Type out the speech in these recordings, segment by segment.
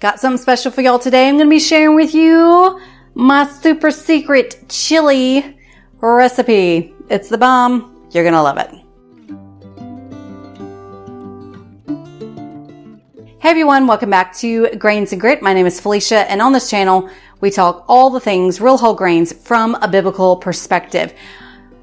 Got something special for y'all today. I'm going to be sharing with you my super secret chili recipe. It's the bomb. You're going to love it. Hey everyone, welcome back to Grains and Grit. My name is Felicia and on this channel we talk all the things real whole grains from a biblical perspective.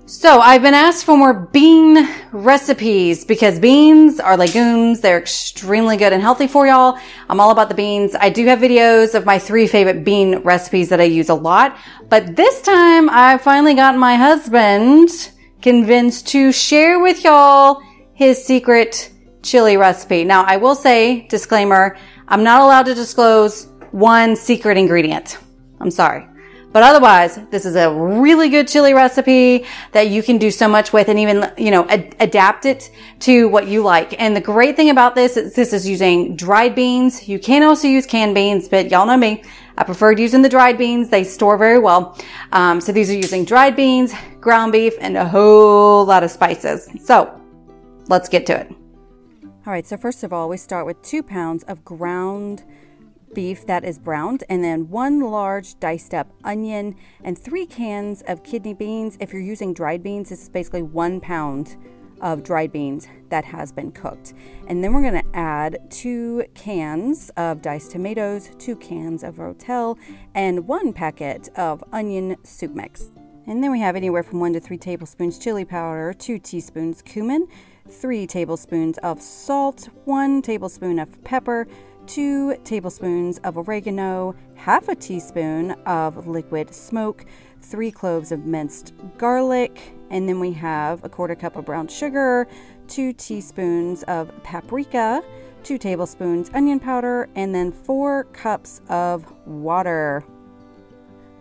So I've been asked for more bean recipes because beans are legumes. They're extremely good and healthy for y'all. I'm all about the beans. I do have videos of my three favorite bean recipes that I use a lot, but this time I finally got my husband convinced to share with y'all his secret chili recipe. Now I will say, disclaimer, I'm not allowed to disclose one secret ingredient. I'm sorry. But otherwise, this is a really good chili recipe that you can do so much with and even, you know, ad- adapt it to what you like. And the great thing about this is this is using dried beans. You can also use canned beans, but y'all know me. I preferred using the dried beans. They store very well. Um, so these are using dried beans, ground beef, and a whole lot of spices. So let's get to it. All right, so first of all, we start with two pounds of ground beef that is browned, and then one large diced up onion, and three cans of kidney beans. If you're using dried beans, this is basically one pound of dried beans that has been cooked. And then we're going to add two cans of diced tomatoes, two cans of rotel, and one packet of onion soup mix. And then we have anywhere from one to three tablespoons chili powder, two teaspoons cumin, three tablespoons of salt, one tablespoon of pepper, two tablespoons of oregano, half a teaspoon of liquid smoke, three cloves of minced garlic, and then we have a quarter cup of brown sugar, two teaspoons of paprika, two tablespoons onion powder, and then four cups of water.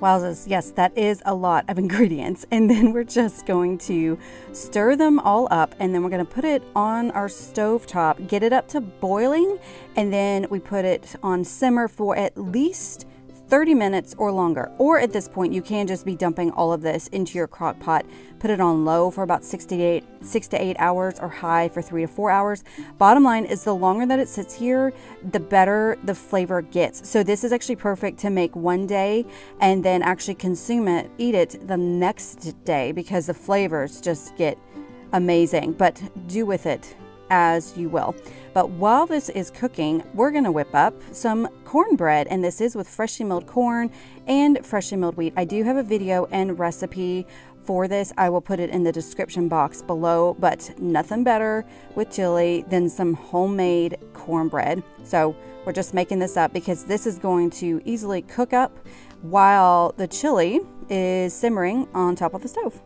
Wowzers, yes, that is a lot of ingredients. And then we're just going to stir them all up and then we're going to put it on our stove top, get it up to boiling, and then we put it on simmer for at least 30 minutes or longer. Or at this point, you can just be dumping all of this into your crock pot. Put it on low for about six to eight, six to eight hours or high for three to four hours. Bottom line is the longer that it sits here, the better the flavor gets. So this is actually perfect to make one day and then actually consume it, eat it the next day because the flavors just get amazing. But do with it as you will. But while this is cooking, we're going to whip up some cornbread, and this is with freshly milled corn and freshly milled wheat. I do have a video and recipe for this. I will put it in the description box below, but nothing better with chili than some homemade cornbread. So we're just making this up because this is going to easily cook up while the chili is simmering on top of the stove.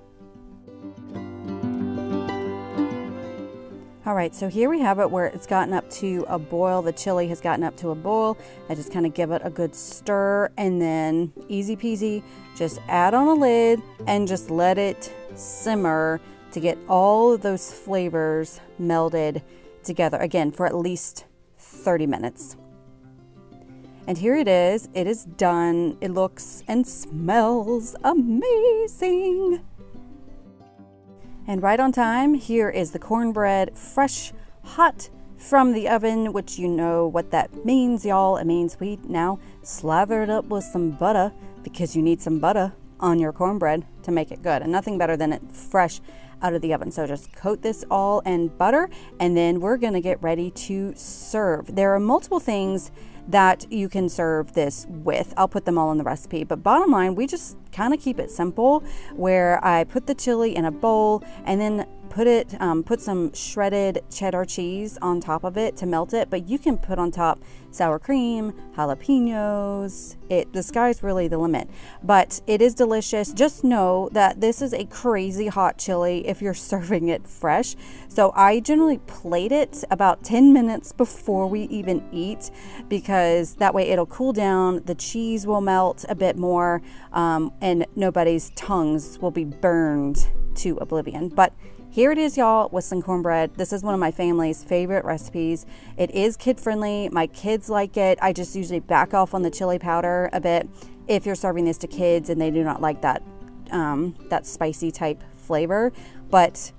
All right, so here we have it where it's gotten up to a boil. The chili has gotten up to a boil. I just kind of give it a good stir and then easy peasy, just add on a lid and just let it simmer to get all of those flavors melded together. Again, for at least 30 minutes. And here it is. It is done. It looks and smells amazing. And right on time, here is the cornbread, fresh, hot from the oven, which you know what that means, y'all. It means we now slather it up with some butter because you need some butter on your cornbread to make it good. And nothing better than it fresh out of the oven. So just coat this all in butter and then we're gonna get ready to serve. There are multiple things that you can serve this with. I'll put them all in the recipe. But bottom line, we just kind of keep it simple where I put the chili in a bowl and then put it um, put some shredded cheddar cheese on top of it to melt it but you can put on top sour cream jalapenos. It the sky's really the limit. But it is delicious. Just know that this is a crazy hot chili if you're serving it fresh. So i generally plate it about 10 minutes before we even eat because that way it'll cool down the cheese will melt a bit more um, and nobody's tongues will be burned to oblivion but here it is, y'all, with some cornbread. This is one of my family's favorite recipes. It is kid friendly. My kids like it. I just usually back off on the chili powder a bit if you're serving this to kids and they do not like that um, that spicy type flavor. But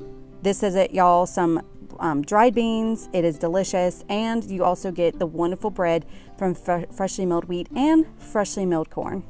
this is it, y'all. Some um, dried beans. It is delicious, and you also get the wonderful bread from fr- freshly milled wheat and freshly milled corn.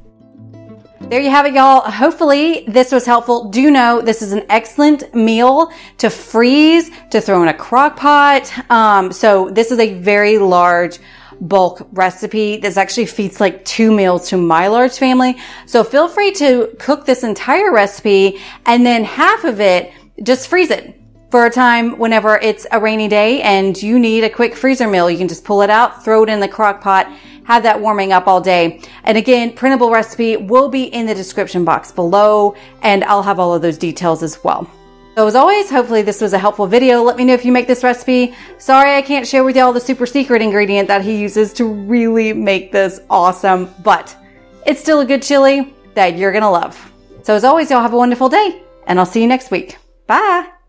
There you have it, y'all. Hopefully this was helpful. Do know this is an excellent meal to freeze, to throw in a crock pot. Um, so this is a very large bulk recipe. This actually feeds like two meals to my large family. So feel free to cook this entire recipe and then half of it, just freeze it for a time whenever it's a rainy day and you need a quick freezer meal. You can just pull it out, throw it in the crock pot, have that warming up all day. And again, printable recipe will be in the description box below and I'll have all of those details as well. So as always, hopefully this was a helpful video. Let me know if you make this recipe. Sorry I can't share with y'all the super secret ingredient that he uses to really make this awesome, but it's still a good chili that you're gonna love. So as always, y'all have a wonderful day and I'll see you next week. Bye!